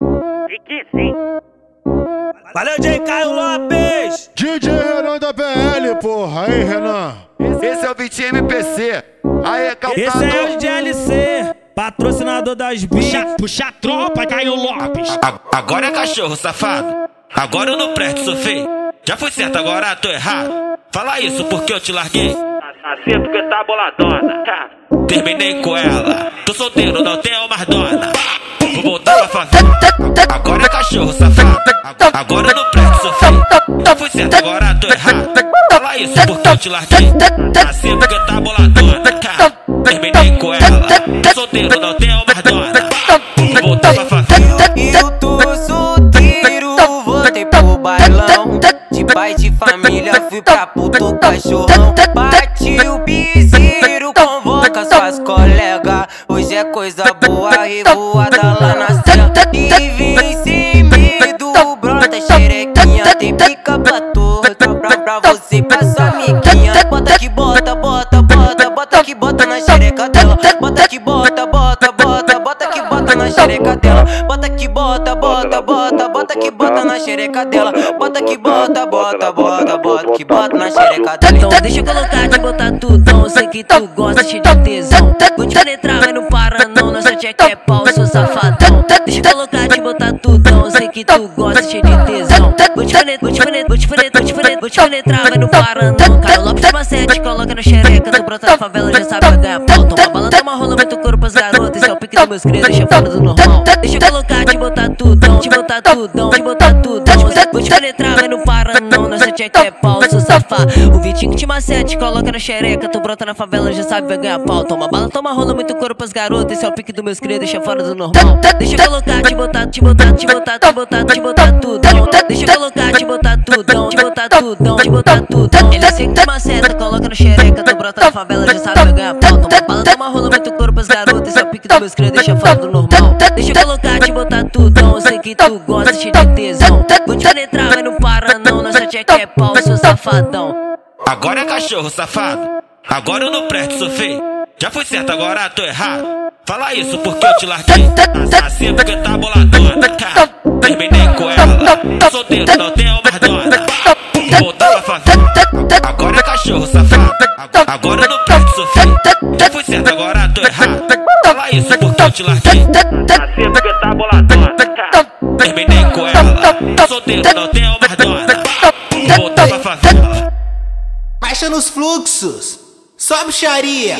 Fique sim. Valeu, J. Caio Lopes! DJ Renan da PL, porra. Aí, Renan. Esse é o Vitinho MPC. Aí, calcador. Esse é o LDLC, patrocinador das bichas. Puxa, puxa a tropa, Caio Lopes. A- agora é cachorro, safado. Agora eu não presto, sou feio. Já fui certo, agora tô errado. Fala isso porque eu te larguei. Assim porque tá boladona. Terminei com ela. Tô solteiro, não tenho mais dona. Agora sou feio. Já fui certo, agora tô errado. Fala isso porque eu te larguei. Assim porque tá boladona. Terminei com ela. Solteiro, não tenho mais dona. Voltar pra favela. Eu tô solteiro, voltei pro bailão. De pai de família, fui pra puto cachorrão. Bati o bizeiro, convoca suas colegas. Hoje é coisa boa, revoada lá na cela. Tem pica pra torta, pra, pra você passar miquinha. Bota que bota, bota, bota, bota que bota na xereca dela. Bota que bota, bota, bota, bota que bota na xereca dela. Bota que bota, bota, bota, bota que bota na xereca dela. Bota que bota, bota, bota, bota que bota na xereca dela. Então deixa eu colocar de botar tudão Sei que tu gosta, cheio de tesão Vou te penetrar, mas não para não Nossa tia que é pau, sou safadão Deixa eu colocar Sei que tu gosta, cheio de tesão. Vou te penetrar, vou te penetrar, vou te penetrar, vou te penetrar, vou te penetrar Mas não para não Caio Lopes toma sete, coloca no xereca Tu brota na favela, já sabe vai ganhar pau Toma bala, toma rola, muito couro pras garotas É crios, deixa fora do normal. Deixa eu colocar de botar tudão De botar tudão, de botar tudão. Vou te penetrar, mas não para não Nossa que é pau, sou safado O Vitinho que te macete, coloca na xereca Tu brota na favela, já sabe vai ganhar pau. Toma bala, toma rola, muito couro pras garotas Esse é o pique dos meus crios, deixa fora do normal. Deixa eu colocar, te botar, te botar, te botar, te botar, te botar tudão. Deixa eu colocar, te botar tudão, te botar tudão, te botar tudão. Ele assim que te maceta, coloca no xereca Tu brota na favela, já sabe vai ganhar pau garotas Esse é o pique dos meus crios, deixa fora do normal Deixa eu colocar, te botar tudão Sei que tu gosta, cheio de tesão Vou te penetrar, mas não para não Nossa tia que é pau, sou safadão Agora é cachorro, safado. Agora eu não presto, sou feio. Já fui certo, agora tô errado. Fala isso porque eu te larguei. Assim porque tá boladona. Cara, terminei com ela. Solteiro, não tenho mais dona. Vou voltar pra favela. Agora é cachorro, safado. Agora eu não presto, eu te larguei. Assim porque tá boladona. Terminei com ela. Solteiro, não tenho mais dona. Voltar pra favela. Baixa nos fluxos. Sobe, Xaria.